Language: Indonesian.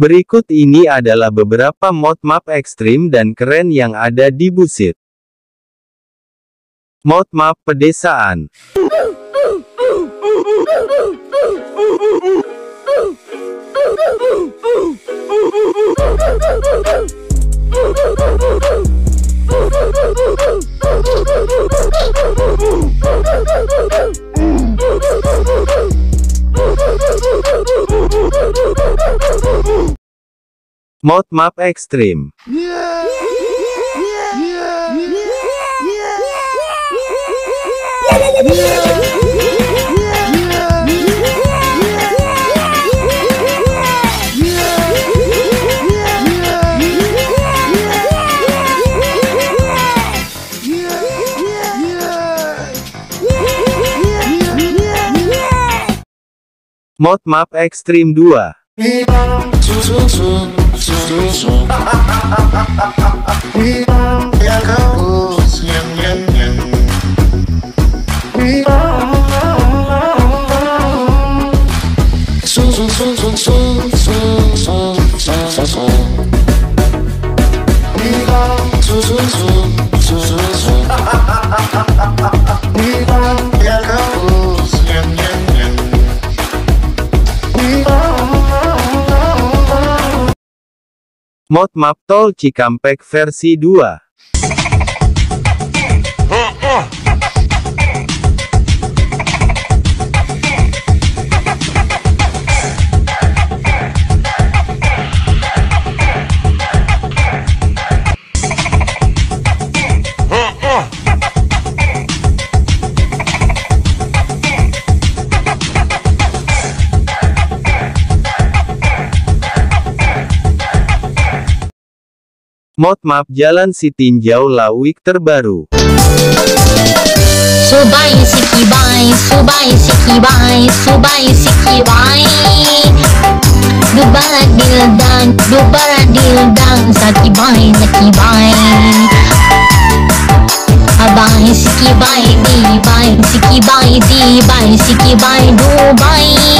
Berikut ini adalah beberapa mod map ekstrim dan keren yang ada di Busit. Mod map pedesaan. Mod map ekstrim. Mod map ekstrim 2. We bang, zoom, zoom, zoom, zoom, zoom. We bang, yeah, go, yum, yum, yum. We bang, zoom, zoom, zoom, zoom, zoom, zoom, zoom, zoom, zoom. We bang, zoom, zoom, zoom. Mod map tol Cikampek versi 2. Mod map Jalan Sitinjau Lawik terbaru. Subay sikibay, subay sikibay, subay sikibay Dubarat dildang, dubarat dildang Sakibay nakibay Abay sikibay, dibay, sikibay, dibay, sikibay, Dubai